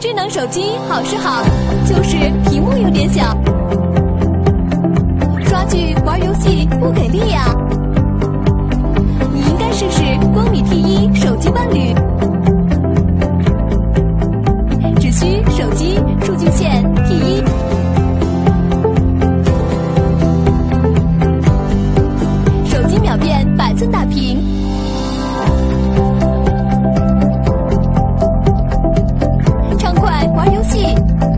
智能手机好是好就是屏幕有点小。刷剧玩游戏不给力呀你应该试试光米 t 一手机伴侣。只需手机数据线 t 一。手机秒变百寸大屏。kid.